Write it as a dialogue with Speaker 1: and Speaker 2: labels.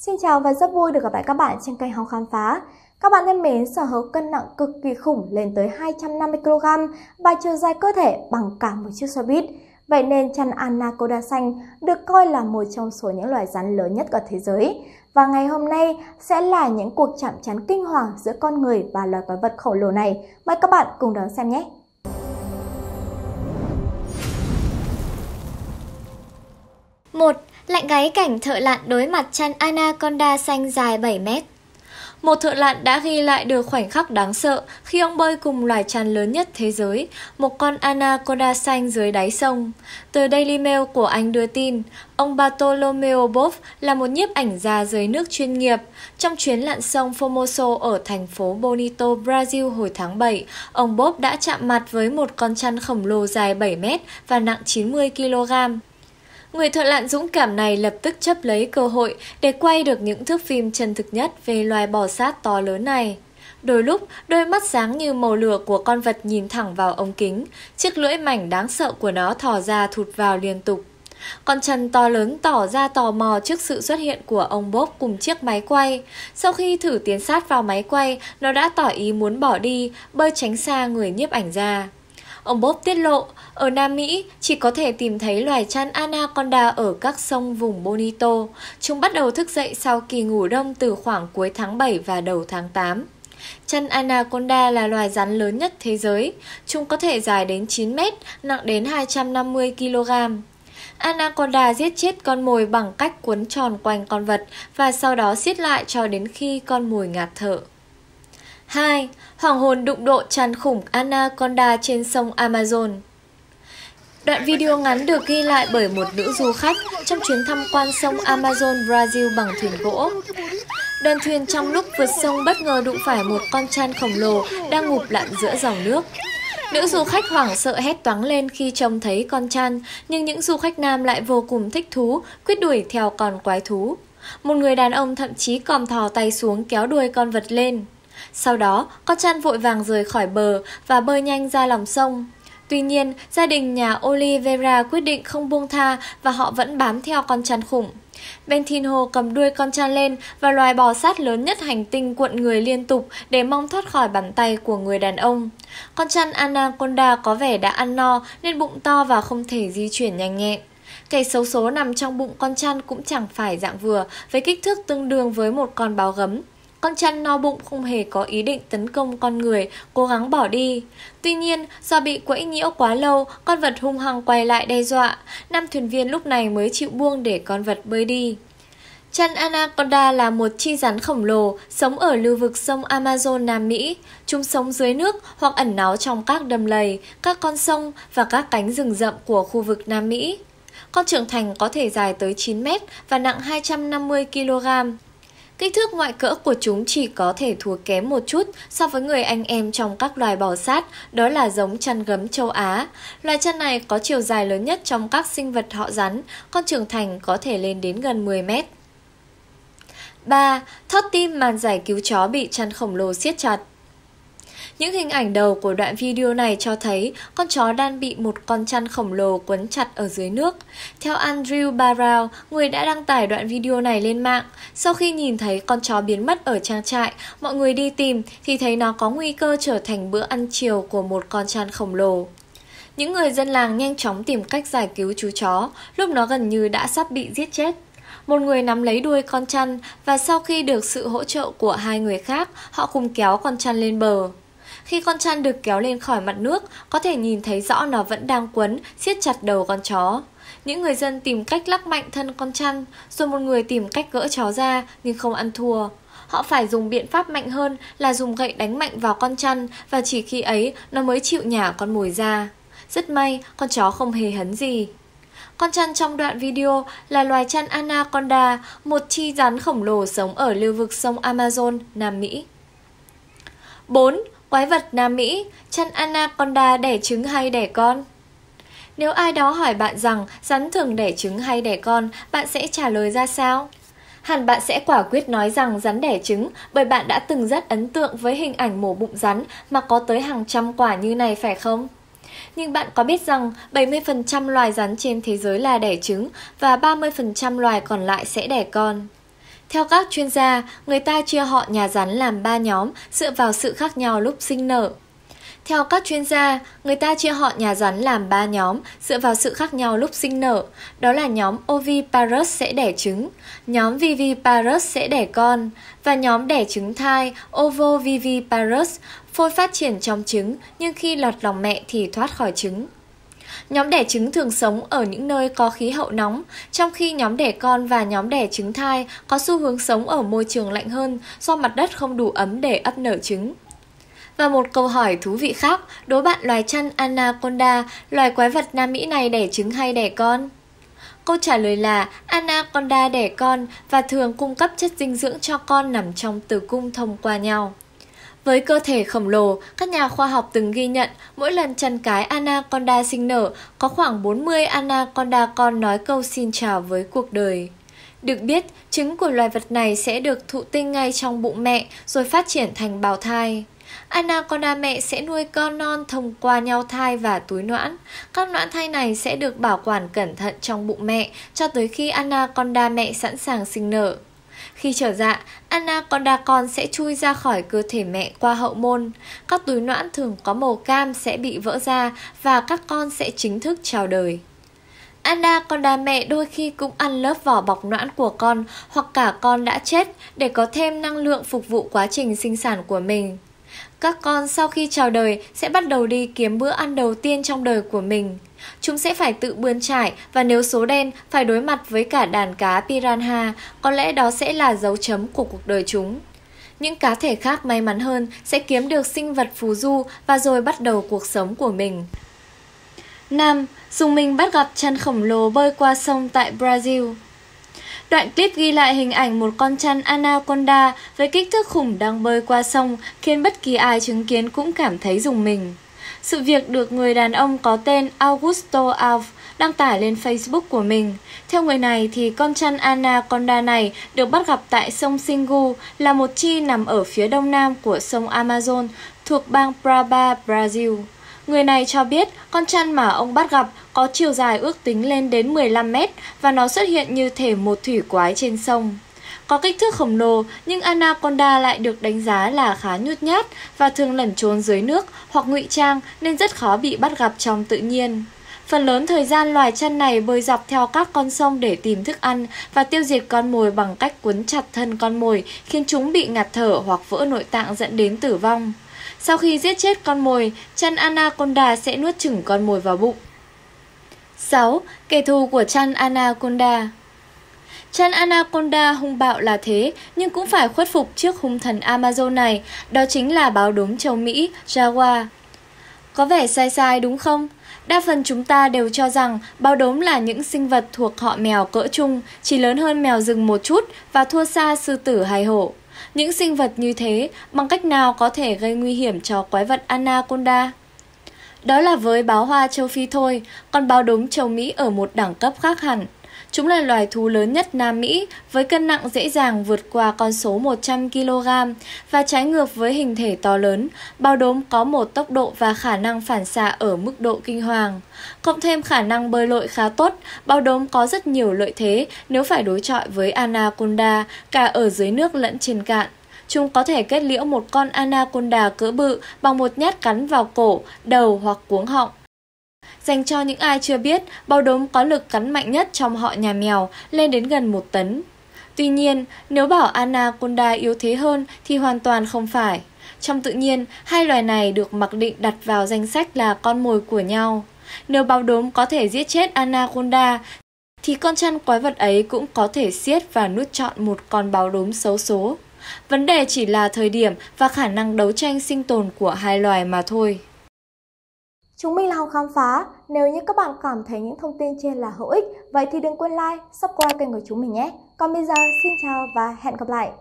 Speaker 1: Xin chào và rất vui được gặp lại các bạn trên kênh Hóng Khám Phá. Các bạn thân mến, sở hữu cân nặng cực kỳ khủng lên tới 250kg và chiều dài cơ thể bằng cả một chiếc xe buýt. Vậy nên chăn Anaconda xanh được coi là một trong số những loài rắn lớn nhất ở thế giới. Và ngày hôm nay sẽ là những cuộc chạm trán kinh hoàng giữa con người và loài quái vật khổng lồ này. Mời các bạn cùng đón xem nhé!
Speaker 2: Lạnh gáy cảnh thợ lặn đối mặt chăn anaconda xanh dài 7 mét. Một thợ lặn đã ghi lại được khoảnh khắc đáng sợ khi ông bơi cùng loài chăn lớn nhất thế giới, một con anaconda xanh dưới đáy sông. Từ Daily Mail của Anh đưa tin, ông Bartolomeo Bov là một nhiếp ảnh gia dưới nước chuyên nghiệp. Trong chuyến lặn sông Formoso ở thành phố Bonito, Brazil hồi tháng 7, ông Bov đã chạm mặt với một con chăn khổng lồ dài 7 mét và nặng 90 kg. Người thợ lặn dũng cảm này lập tức chấp lấy cơ hội để quay được những thước phim chân thực nhất về loài bò sát to lớn này. Đôi lúc, đôi mắt sáng như màu lửa của con vật nhìn thẳng vào ống kính, chiếc lưỡi mảnh đáng sợ của nó thò ra thụt vào liên tục. Con chân to lớn tỏ ra tò mò trước sự xuất hiện của ông Bob cùng chiếc máy quay. Sau khi thử tiến sát vào máy quay, nó đã tỏ ý muốn bỏ đi, bơi tránh xa người nhiếp ảnh ra. Ông Bob tiết lộ, ở Nam Mỹ chỉ có thể tìm thấy loài chăn anaconda ở các sông vùng Bonito. Chúng bắt đầu thức dậy sau kỳ ngủ đông từ khoảng cuối tháng 7 và đầu tháng 8. Chăn anaconda là loài rắn lớn nhất thế giới. Chúng có thể dài đến 9 mét, nặng đến 250 kg. Anaconda giết chết con mồi bằng cách cuốn tròn quanh con vật và sau đó siết lại cho đến khi con mồi ngạt thở. 2. Hoàng hồn đụng độ tràn khủng Anaconda trên sông Amazon Đoạn video ngắn được ghi lại bởi một nữ du khách trong chuyến tham quan sông Amazon, Brazil bằng thuyền gỗ. Đoàn thuyền trong lúc vượt sông bất ngờ đụng phải một con chan khổng lồ đang ngụp lặn giữa dòng nước. Nữ du khách hoảng sợ hét toáng lên khi trông thấy con chan, nhưng những du khách nam lại vô cùng thích thú, quyết đuổi theo con quái thú. Một người đàn ông thậm chí còn thò tay xuống kéo đuôi con vật lên. Sau đó, con chăn vội vàng rời khỏi bờ và bơi nhanh ra lòng sông. Tuy nhiên, gia đình nhà Oliveira quyết định không buông tha và họ vẫn bám theo con chăn khủng. Bentinho cầm đuôi con chăn lên và loài bò sát lớn nhất hành tinh cuộn người liên tục để mong thoát khỏi bàn tay của người đàn ông. Con chăn Anaconda có vẻ đã ăn no nên bụng to và không thể di chuyển nhanh nhẹn. Kẻ xấu số nằm trong bụng con chăn cũng chẳng phải dạng vừa với kích thước tương đương với một con báo gấm. Con chăn no bụng không hề có ý định tấn công con người, cố gắng bỏ đi. Tuy nhiên, do bị quẫy nhiễu quá lâu, con vật hung hăng quay lại đe dọa. Năm thuyền viên lúc này mới chịu buông để con vật bơi đi. Chăn anaconda là một chi rắn khổng lồ, sống ở lưu vực sông Amazon Nam Mỹ. Chúng sống dưới nước hoặc ẩn náu trong các đầm lầy, các con sông và các cánh rừng rậm của khu vực Nam Mỹ. Con trưởng thành có thể dài tới 9 mét và nặng 250 kg. Kích thước ngoại cỡ của chúng chỉ có thể thua kém một chút so với người anh em trong các loài bò sát, đó là giống chăn gấm châu Á. Loài chăn này có chiều dài lớn nhất trong các sinh vật họ rắn, con trưởng thành có thể lên đến gần 10 mét. 3. Thót tim màn giải cứu chó bị chăn khổng lồ siết chặt những hình ảnh đầu của đoạn video này cho thấy con chó đang bị một con chăn khổng lồ quấn chặt ở dưới nước. Theo Andrew Barrow, người đã đăng tải đoạn video này lên mạng, sau khi nhìn thấy con chó biến mất ở trang trại, mọi người đi tìm thì thấy nó có nguy cơ trở thành bữa ăn chiều của một con chăn khổng lồ. Những người dân làng nhanh chóng tìm cách giải cứu chú chó, lúc nó gần như đã sắp bị giết chết. Một người nắm lấy đuôi con chăn và sau khi được sự hỗ trợ của hai người khác, họ cùng kéo con chăn lên bờ. Khi con chăn được kéo lên khỏi mặt nước, có thể nhìn thấy rõ nó vẫn đang quấn, siết chặt đầu con chó. Những người dân tìm cách lắc mạnh thân con chăn, rồi một người tìm cách gỡ chó ra nhưng không ăn thua. Họ phải dùng biện pháp mạnh hơn là dùng gậy đánh mạnh vào con chăn và chỉ khi ấy nó mới chịu nhả con mồi ra. Rất may, con chó không hề hấn gì. Con chăn trong đoạn video là loài chăn Anaconda, một chi rắn khổng lồ sống ở lưu vực sông Amazon, Nam Mỹ. 4. Quái vật Nam Mỹ, chăn anaconda đẻ trứng hay đẻ con? Nếu ai đó hỏi bạn rằng rắn thường đẻ trứng hay đẻ con, bạn sẽ trả lời ra sao? Hẳn bạn sẽ quả quyết nói rằng rắn đẻ trứng bởi bạn đã từng rất ấn tượng với hình ảnh mổ bụng rắn mà có tới hàng trăm quả như này phải không? Nhưng bạn có biết rằng 70% loài rắn trên thế giới là đẻ trứng và 30% loài còn lại sẽ đẻ con? Theo các chuyên gia, người ta chia họ nhà rắn làm 3 nhóm dựa vào sự khác nhau lúc sinh nở. Theo các chuyên gia, người ta chia họ nhà rắn làm 3 nhóm dựa vào sự khác nhau lúc sinh nở. Đó là nhóm oviparous sẽ đẻ trứng, nhóm viviparous sẽ đẻ con và nhóm đẻ trứng thai ovoviviparous phôi phát triển trong trứng nhưng khi lọt lòng mẹ thì thoát khỏi trứng. Nhóm đẻ trứng thường sống ở những nơi có khí hậu nóng, trong khi nhóm đẻ con và nhóm đẻ trứng thai có xu hướng sống ở môi trường lạnh hơn do mặt đất không đủ ấm để ấp nở trứng. Và một câu hỏi thú vị khác, đố bạn loài chăn Anaconda, loài quái vật Nam Mỹ này đẻ trứng hay đẻ con? Câu trả lời là Anaconda đẻ con và thường cung cấp chất dinh dưỡng cho con nằm trong tử cung thông qua nhau. Với cơ thể khổng lồ, các nhà khoa học từng ghi nhận mỗi lần chân cái anaconda sinh nở có khoảng 40 anaconda con nói câu xin chào với cuộc đời. Được biết, trứng của loài vật này sẽ được thụ tinh ngay trong bụng mẹ rồi phát triển thành bào thai. Anaconda mẹ sẽ nuôi con non thông qua nhau thai và túi noãn. Các noãn thai này sẽ được bảo quản cẩn thận trong bụng mẹ cho tới khi anaconda mẹ sẵn sàng sinh nở. Khi trở dạ, anaconda con sẽ chui ra khỏi cơ thể mẹ qua hậu môn. Các túi noãn thường có màu cam sẽ bị vỡ ra và các con sẽ chính thức chào đời. Anaconda mẹ đôi khi cũng ăn lớp vỏ bọc noãn của con hoặc cả con đã chết để có thêm năng lượng phục vụ quá trình sinh sản của mình. Các con sau khi chào đời sẽ bắt đầu đi kiếm bữa ăn đầu tiên trong đời của mình. Chúng sẽ phải tự bươn trải và nếu số đen phải đối mặt với cả đàn cá piranha, có lẽ đó sẽ là dấu chấm của cuộc đời chúng. Những cá thể khác may mắn hơn sẽ kiếm được sinh vật phù du và rồi bắt đầu cuộc sống của mình. 5. Dùng mình bắt gặp chăn khổng lồ bơi qua sông tại Brazil Đoạn clip ghi lại hình ảnh một con chăn anaconda với kích thước khủng đang bơi qua sông khiến bất kỳ ai chứng kiến cũng cảm thấy dùng mình. Sự việc được người đàn ông có tên Augusto Alf đăng tải lên Facebook của mình. Theo người này thì con chăn anaconda này được bắt gặp tại sông Singu là một chi nằm ở phía đông nam của sông Amazon thuộc bang Pará, Brazil. Người này cho biết con chăn mà ông bắt gặp có chiều dài ước tính lên đến 15 mét và nó xuất hiện như thể một thủy quái trên sông. Có kích thước khổng lồ nhưng anaconda lại được đánh giá là khá nhút nhát và thường lẩn trốn dưới nước hoặc ngụy trang nên rất khó bị bắt gặp trong tự nhiên. Phần lớn thời gian loài chăn này bơi dọc theo các con sông để tìm thức ăn và tiêu diệt con mồi bằng cách quấn chặt thân con mồi khiến chúng bị ngạt thở hoặc vỡ nội tạng dẫn đến tử vong. Sau khi giết chết con mồi, chăn anaconda sẽ nuốt chửng con mồi vào bụng. 6. Kẻ thù của chăn anaconda Chăn anaconda hung bạo là thế, nhưng cũng phải khuất phục trước hung thần Amazon này, đó chính là báo đốm châu Mỹ, Jaguar. Có vẻ sai sai đúng không? Đa phần chúng ta đều cho rằng báo đốm là những sinh vật thuộc họ mèo cỡ chung, chỉ lớn hơn mèo rừng một chút và thua xa sư tử hay hổ. Những sinh vật như thế bằng cách nào có thể gây nguy hiểm cho quái vật anaconda? Đó là với báo hoa châu Phi thôi, còn báo đốm châu Mỹ ở một đẳng cấp khác hẳn. Chúng là loài thú lớn nhất Nam Mỹ với cân nặng dễ dàng vượt qua con số 100 kg và trái ngược với hình thể to lớn, bao đốm có một tốc độ và khả năng phản xạ ở mức độ kinh hoàng. Cộng thêm khả năng bơi lội khá tốt, bao đốm có rất nhiều lợi thế nếu phải đối chọi với anaconda cả ở dưới nước lẫn trên cạn. Chúng có thể kết liễu một con anaconda cỡ bự bằng một nhát cắn vào cổ, đầu hoặc cuống họng. Dành cho những ai chưa biết, bao đốm có lực cắn mạnh nhất trong họ nhà mèo, lên đến gần một tấn. Tuy nhiên, nếu bảo Anaconda yếu thế hơn thì hoàn toàn không phải. Trong tự nhiên, hai loài này được mặc định đặt vào danh sách là con mồi của nhau. Nếu bao đốm có thể giết chết Anaconda, thì con chăn quái vật ấy cũng có thể siết và nuốt trọn một con báo đốm xấu số. Vấn đề chỉ là thời điểm và khả năng đấu tranh sinh tồn của hai loài mà thôi.
Speaker 1: Chúng mình là Hồng Khám Phá. Nếu như các bạn cảm thấy những thông tin trên là hữu ích, vậy thì đừng quên like, subscribe kênh của chúng mình nhé. Còn bây giờ, xin chào và hẹn gặp lại.